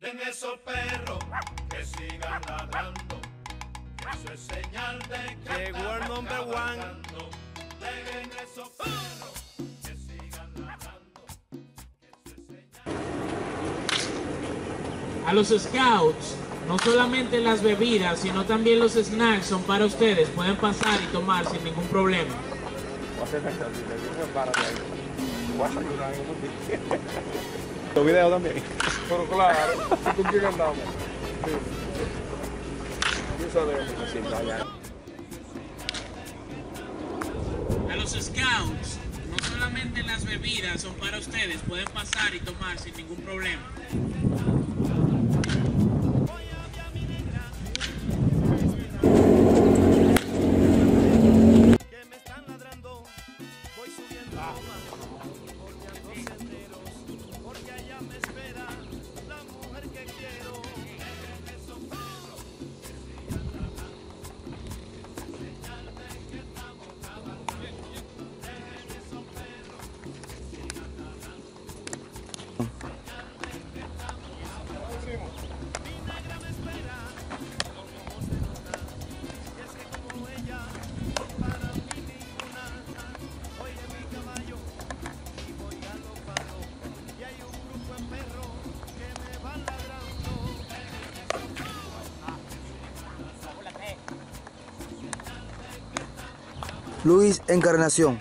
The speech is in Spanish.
Den esos perros que sigan ladrando. que Eso es señal de que Llegó el number one. Den esos perros que sigan ladrando. que eso es señal A los scouts, no solamente las bebidas, sino también los snacks son para ustedes. Pueden pasar y tomar sin ningún problema. Los videos también. Pero claro, ¿con quién andamos? Sí. A los scouts, no solamente las bebidas son para ustedes. Pueden pasar y tomar sin ningún problema. Luis Encarnación.